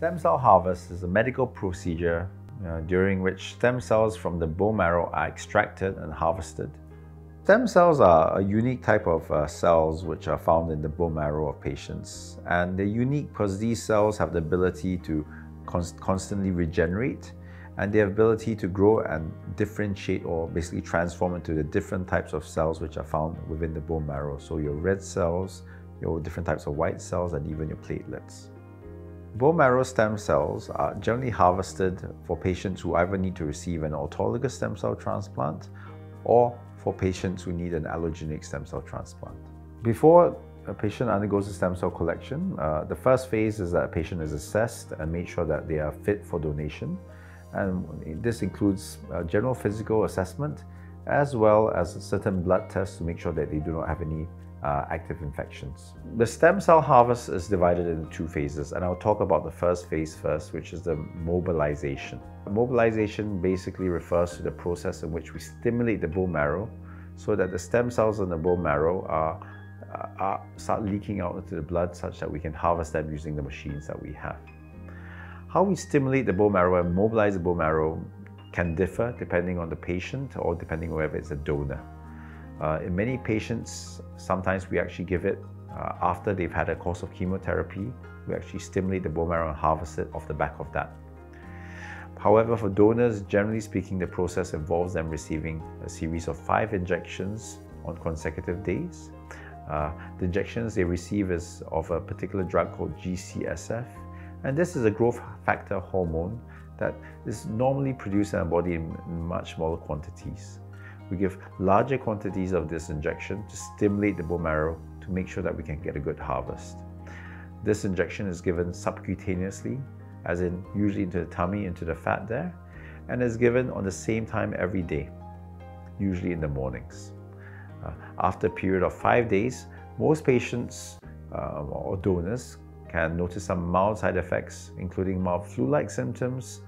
Stem cell harvest is a medical procedure uh, during which stem cells from the bone marrow are extracted and harvested. Stem cells are a unique type of uh, cells which are found in the bone marrow of patients. And they're unique because these cells have the ability to const constantly regenerate and the ability to grow and differentiate or basically transform into the different types of cells which are found within the bone marrow. So your red cells, your different types of white cells, and even your platelets. Bone marrow stem cells are generally harvested for patients who either need to receive an autologous stem cell transplant or for patients who need an allogeneic stem cell transplant. Before a patient undergoes a stem cell collection, uh, the first phase is that a patient is assessed and made sure that they are fit for donation. And this includes general physical assessment as well as certain blood tests to make sure that they do not have any uh, active infections. The stem cell harvest is divided into two phases, and I'll talk about the first phase first, which is the mobilization. Mobilization basically refers to the process in which we stimulate the bone marrow so that the stem cells in the bone marrow are, uh, are, start leaking out into the blood such that we can harvest them using the machines that we have. How we stimulate the bone marrow and mobilize the bone marrow can differ depending on the patient or depending on whether it's a donor. Uh, in many patients, sometimes we actually give it uh, after they've had a course of chemotherapy. We actually stimulate the bone marrow and harvest it off the back of that. However, for donors, generally speaking, the process involves them receiving a series of five injections on consecutive days. Uh, the injections they receive is of a particular drug called GCSF, and this is a growth factor hormone that is normally produced in our body in much smaller quantities. We give larger quantities of this injection to stimulate the bone marrow to make sure that we can get a good harvest. This injection is given subcutaneously, as in usually into the tummy, into the fat there, and is given on the same time every day, usually in the mornings. Uh, after a period of five days, most patients uh, or donors can notice some mild side effects, including mild flu-like symptoms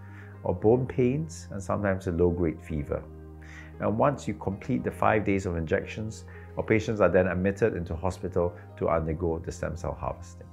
or bone pains, and sometimes a low-grade fever. And once you complete the five days of injections, our patients are then admitted into hospital to undergo the stem cell harvesting.